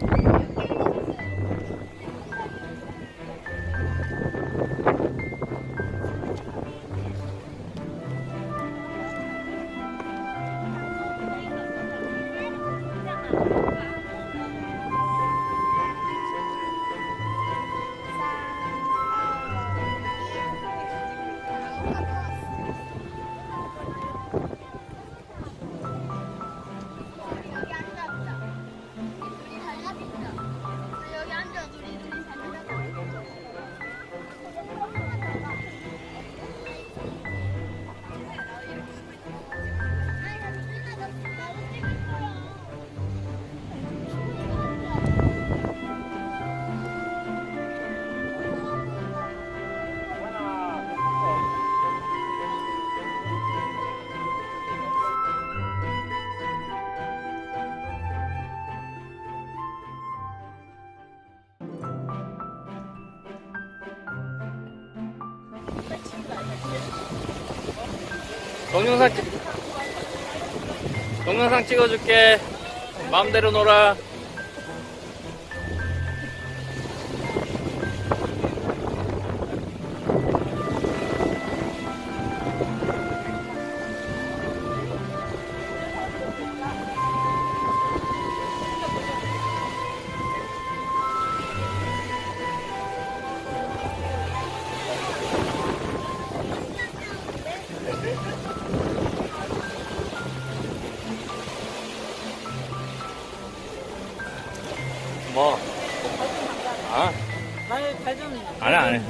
Bye. 동영상 찍 동영상 찍어줄게. 마음대로 놀아 뭐 아, 발, 발 좀. 안 해, 안 해.